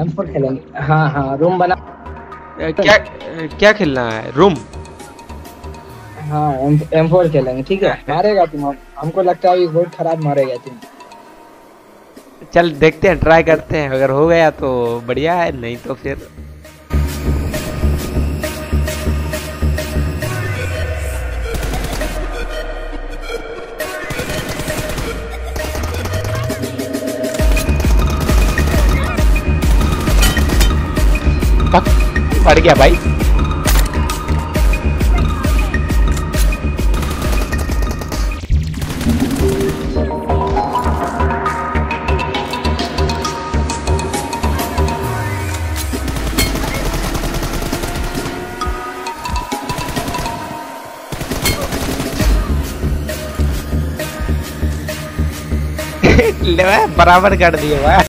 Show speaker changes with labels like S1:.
S1: M four खेलेंगे। हाँ हाँ रूम बना।
S2: क्या क्या खेलना है? रूम
S1: हाँ एम एम फोर खेलेंगे ठीक है? मारेगा तुम हमको लगता है बहुत खराब मारेगा तुम।
S2: चल देखते हैं ट्राई करते हैं। अगर हो गया तो बढ़िया है नहीं तो फिर पड़ गया भाई, बराबर कर दिए भाई।